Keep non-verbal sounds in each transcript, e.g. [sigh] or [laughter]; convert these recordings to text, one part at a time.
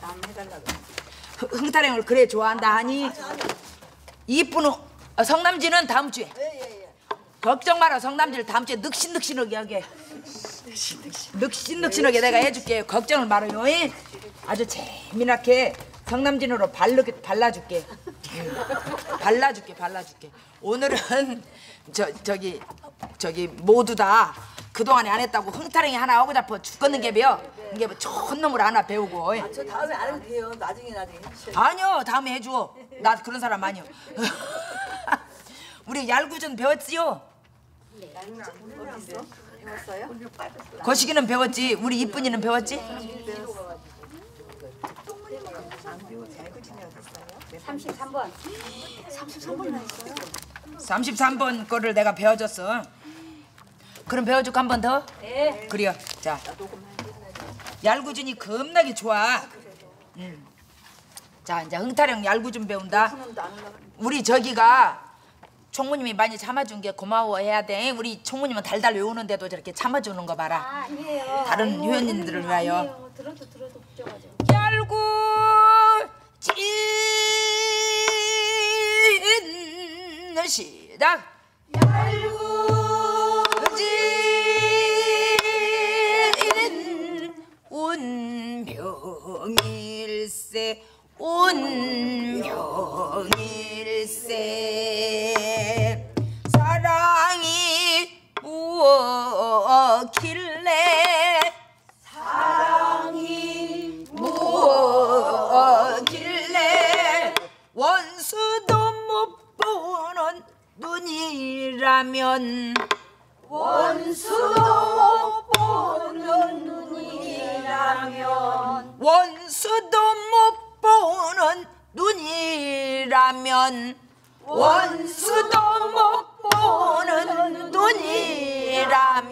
남 해달라고. 흥타령을 그래 좋아한다 하니 이쁜 호- 어, 성남지는 다음 주에 예예예. 걱정 마라 성남지를 다음 주에 늑신늑신하게 하게 늑신늑신하게 내가 해줄게 걱정을 말아요 이? 아주 재미나게 성남진으로 발르, 발라줄게 응. 발라줄게 발라줄게 오늘은 저 저기 저기 모두 다 그동안에 안 했다고 흥타령이 하나 하고 잡아 죽겠는 게벼 이게 뭐 좋은 놈을 하나 배우고 이. 저 다음에 안 해도 돼요. 나중에 나중에. 아니요 다음에 해줘 나 그런 사람 아니요 [laughs] 우리 얄구전 배웠지요? 배웠어요? 거시기는 배웠지 우리 이쁜이는 배웠지? 33번. 33번이나 있어요? 33번 거를 내가 배워줬어 그럼 배워줄까 한 번 더? 네. 그래요 자 얄구전이 겁나게 좋아 음. 자 이제 흥타령 얄구전 배운다 우리 저기가 총무님이 많이 참아준 게 고마워해야 돼 우리 총무님은 달달 외우는데도 저렇게 참아주는 거 봐라 아, 아니에요. 다른 아이고, 회원님들을 위하여. 아니에요. 들어도 들어도 걱정하죠. 얄구 찐 시작 얄구 일세 운명일세. 사랑이 무엇길래? 사랑이 무엇길래? 원수도 못 보는 눈이라면 원수도 못 보는 눈이라면 원 눈이라면 원수도 못 보는 눈이라면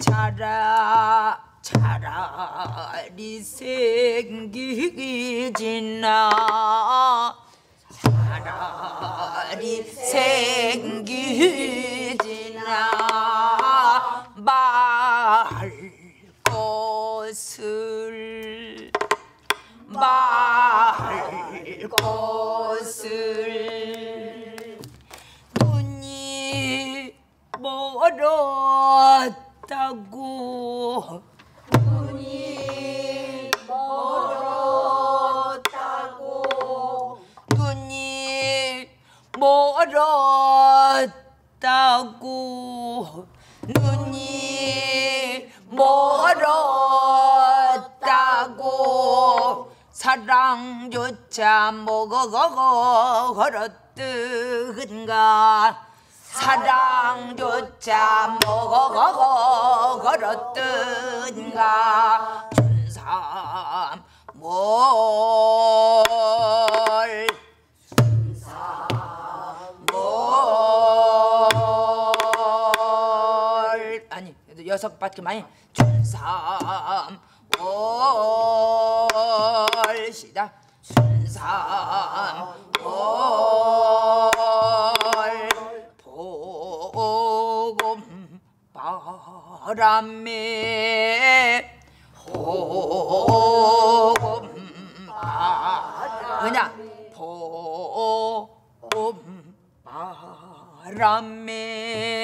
차라 차라리 생기지나. 차라리 생기지나. 말 것을 말 것을 눈이 멀었다고. 눈이 멀었다고. 눈이 멀었다고. 눈이 사랑조차 먹어가고 걸었든가? 사랑조차 먹어가고 걸었든가? 준삼 뭘뭘 아니 여섯 바퀴 많이. 준삼 월 시작 준삼 월 보금 바람에 보금 바 그냥 보금 바람에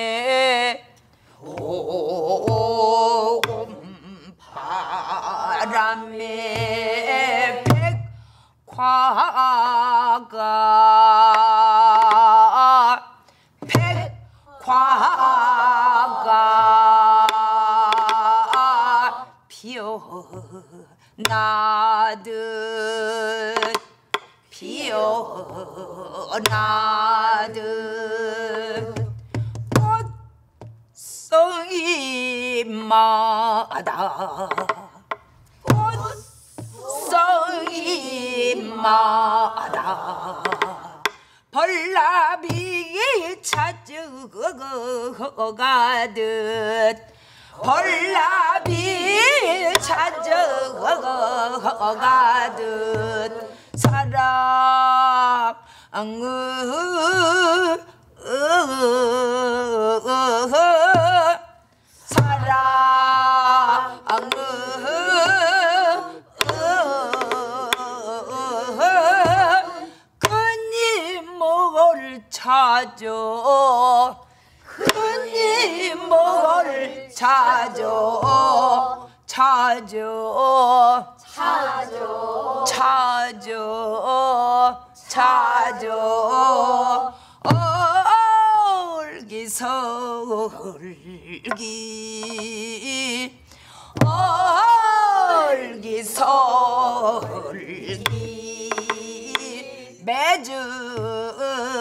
나듯 피어나듯. 꽃송이마다. 꽃송이마다. 벌나비 찾아가듯. 벌나비 찾아가듯 사랑을 사랑을 그님을 찾아 그님을 찾아 찾아. 찾아. 찾아. 얼기 설기. 얼기 설기. 매주 허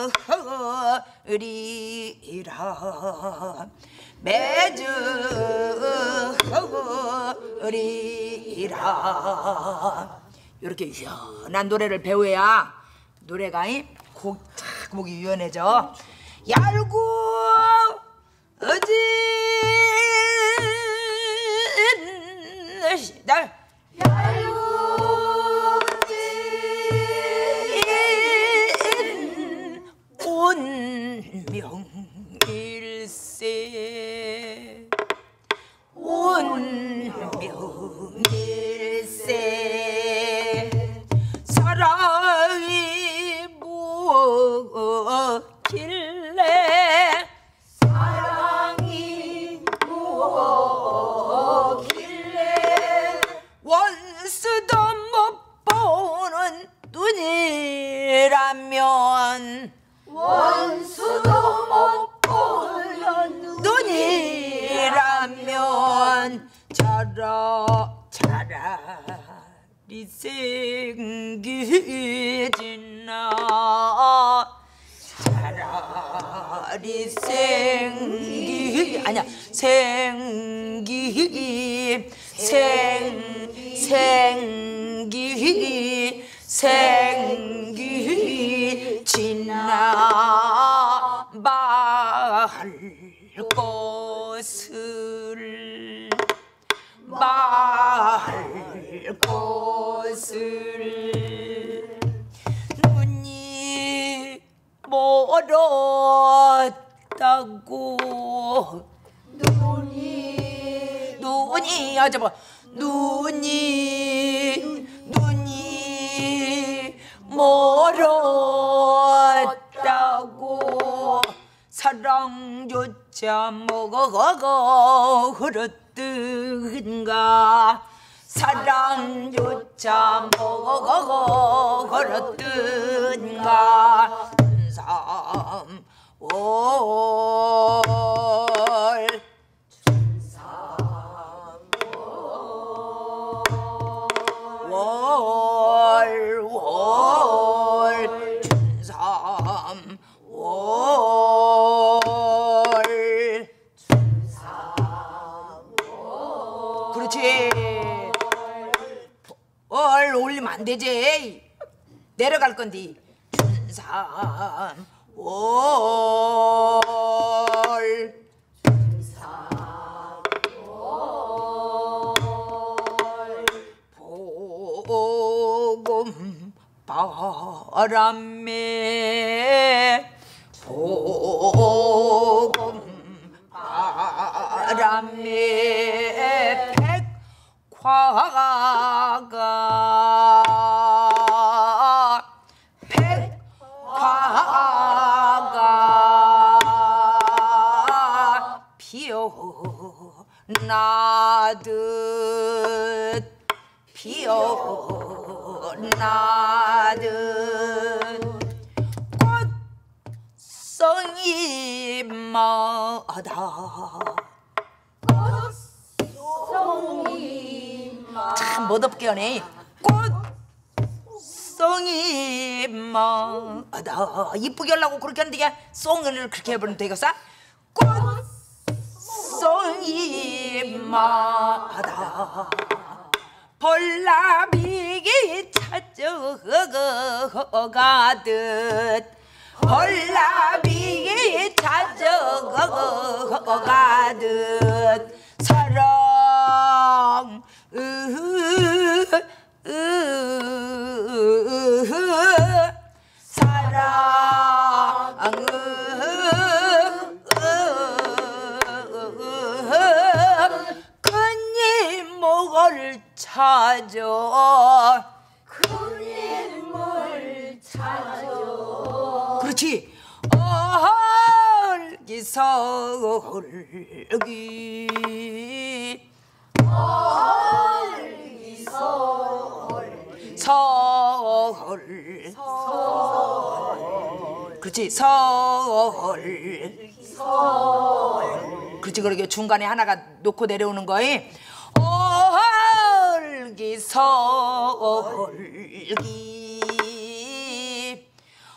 리라. 매주 허리라. 이렇게 유연한 노래를 배워야 노래가 이 곡, 탁 목이 유연해져. 얄고 어진 날 생기 아니야. 생기 생 생기 생기 지나 말 것을 말 것을 눈이 멀 었다고. 눈이 눈이 아저 봐 눈이 눈이 멀었다고. 사랑조차 먹어가 흐르든가. 사랑조차 먹어가 흐르든가. 삼 월 월, 월, 춘삼, 월. 그렇지. 월 올리면 안 되지. 내려갈 건디. 춘삼, 월. 복음 바람에 복음 바람에 백화가 나듯 피어나듯 꽃송이마다. 참 멋없게 하네. 꽃송이마다. 이쁘게 하려고 그렇게 하는데 송을 그렇게 해버리면 되겠어? 꽃 송이마다 볼라비기 찾아가듯 볼라비기 찾아가듯 사랑 으흐 으흐 사랑 목을 찾아 큰님을 찾아. 그렇지. 얼기설기 서울 그렇지. 서울. 그렇지. 그렇게 중간에 하나가 놓고 내려오는 거이 얼기 설기.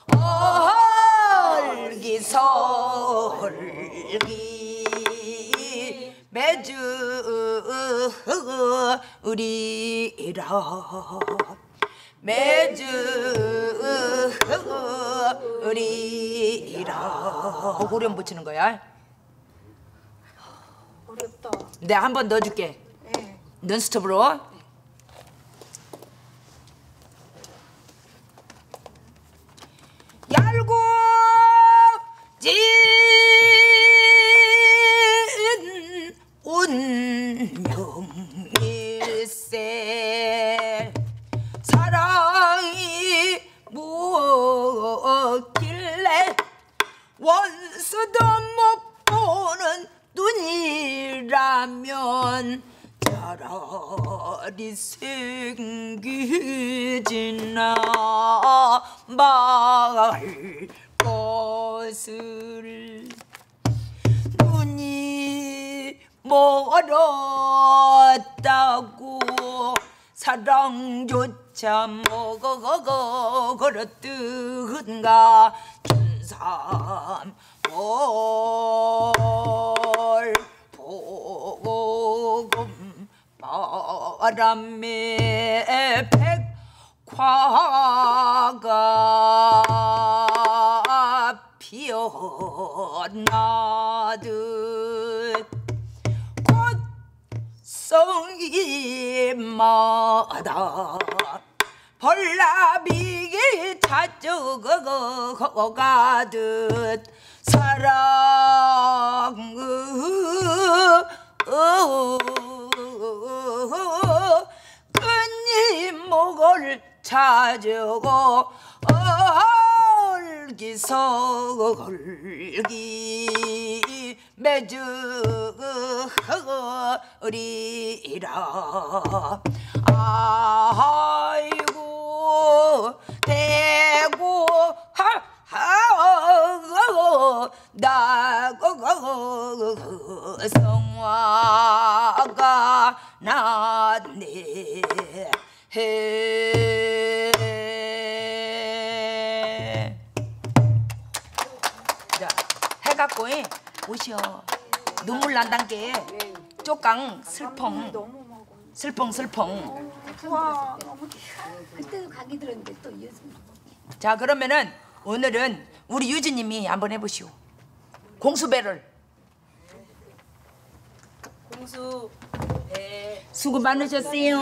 얼기 설기. 매주 우리라. 매주 우리라. 후렴 붙이는 거야. 어렵다. 내가 한 번 넣어줄게. 네. 논스톱으로 진 운명일세 사랑이 무엇길래 원수도 못 보는 눈이라면 차라리 생기지나 말 것을 눈이 멀었다고 사랑조차 먹어 걸었든가? 준삼 뭘 보금 바람에 백화가 피어나듯 꽃송이마다 벌나비기 찾아가듯 사랑 끊임목을 찾고 얼 기설기 매주 으리라 아이고 대고 하하 나고 성화가 났네 해. 자, 해갖고 이 오시오. 눈물 난단 게 쪽강 슬펑. 슬펑 슬펑. 와, 너무 그때도 가기 들었는데 또 이어서. 자 그러면은 오늘은 우리 유진님이 한번 해보시오. 공수배를 공수 배 수고 많으셨어요.